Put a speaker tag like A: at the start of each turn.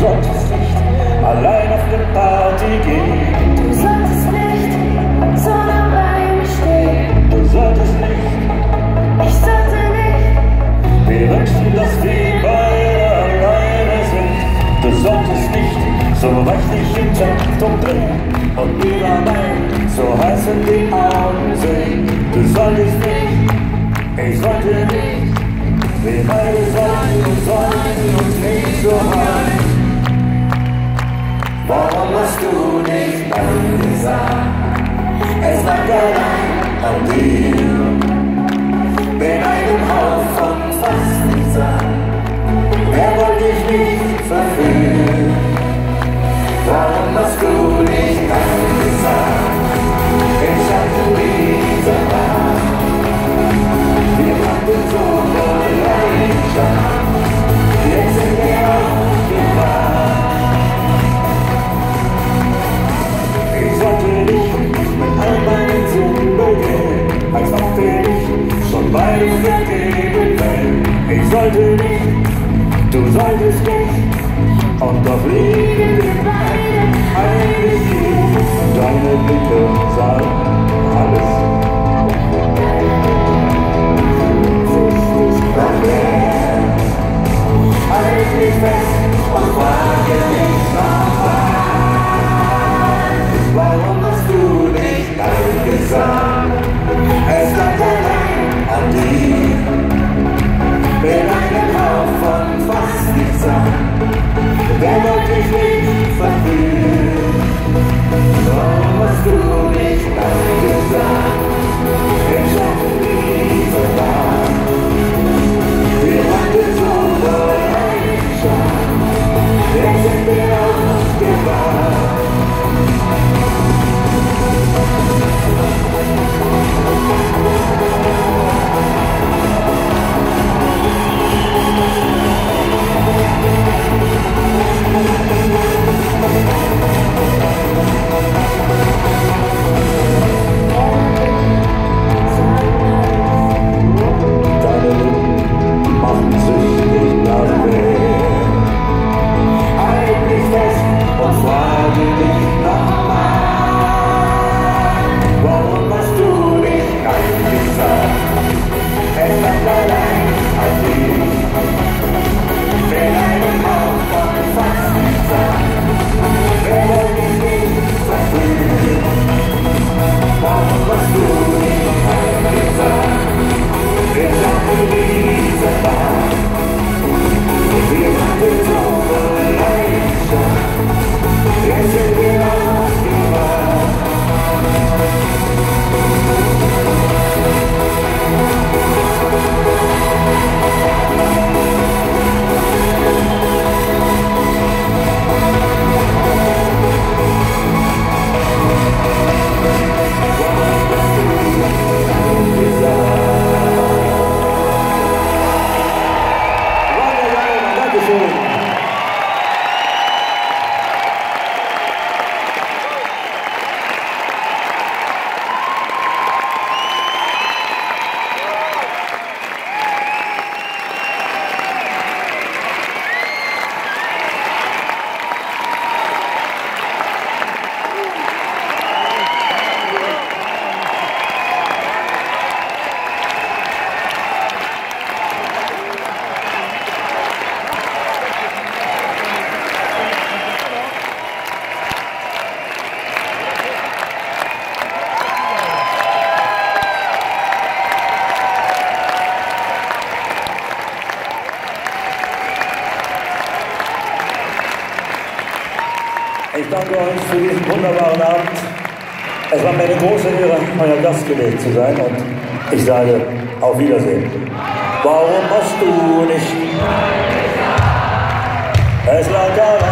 A: solltest nicht allein auf eine Party gehen.
B: Du solltest nicht so nah bei mir stehen.
A: Du solltest nicht.
B: Ich sollte nicht.
A: Wir wünschen, dass wir beide alleine sind. Du solltest nicht so rechtlich im Takt umdrehen und überall so heiß in die Augen sehen. Du solltest nicht. verfügen. Ich danke euch für diesen wunderbaren Abend. Es war mir eine große Ehre, euer Gast gewesen zu sein und ich sage auf Wiedersehen. Warum hast du nicht? Es lag daran.